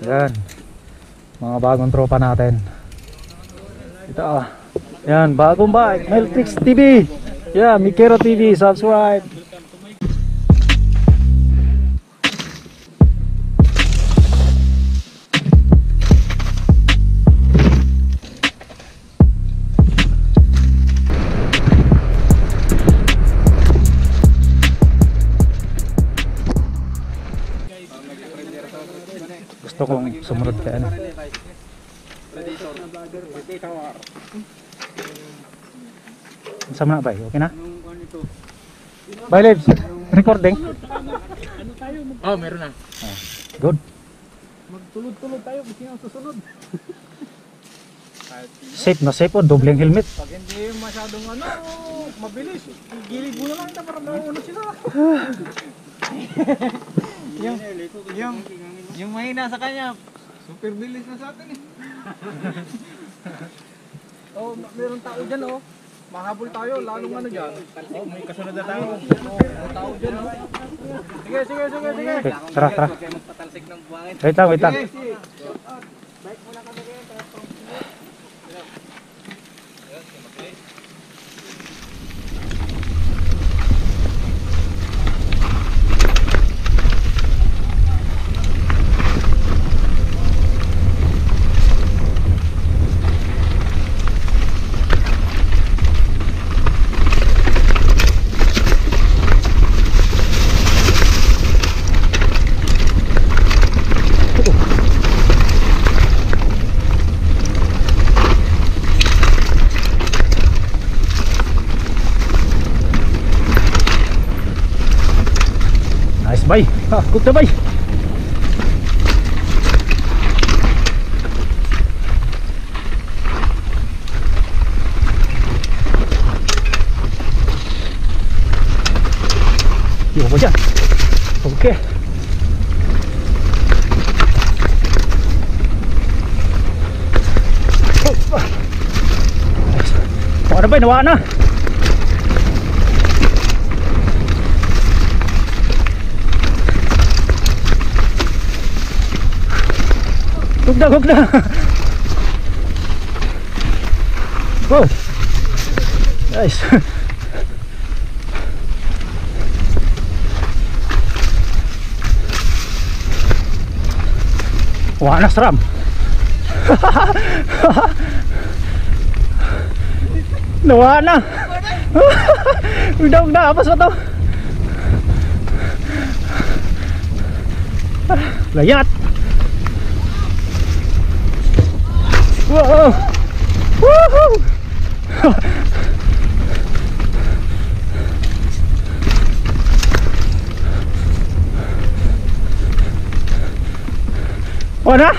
Yan. Mga bagong tropa natin. Ito ah. Yan, bagong bike. Meltrix TV. Yeah, Mikero TV. Subscribe. Gusto kong sumunod kay ano. Sama na ba? Okay na? Bye, Lives. Recording. Oh, meron na. Good. Magtulod-tulod tayo kasi ang susunod. Safe na safe o. Dobleng helmet. Pag hindi masyadong ano, mabilis. Gilid mo na lang ito para mauna sila. yung, yung, yung mahina sa kanya, super bilis na sa atin eh. oh, meron tao dyan oh. Mahabol tayo, lalong ano dyan. Oh, may kasunod na tao. Oh, may tao dyan oh. Sige, sige, sige, sige. Tara, tara. Wait lang, wait lang. bay. À, tới bay. Hiểu không chứ ok. Bỏ nó bay nó ăn á Gugda, gugda. Go. Nice. Wah, anak seram. Nawa na. Udah, udah, apa sih to? Layat. 우와 우후 와라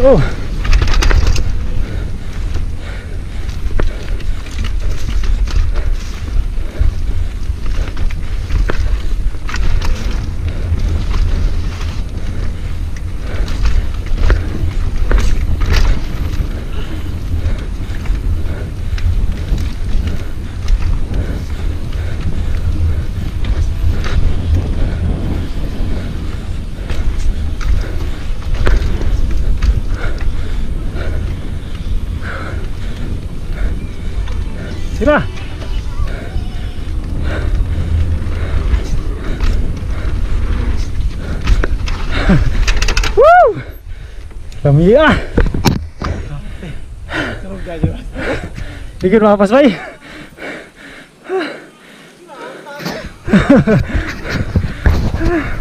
Oh. Sini lah. Woo! Kami. Ah. Ikut apa sih? Hahaha.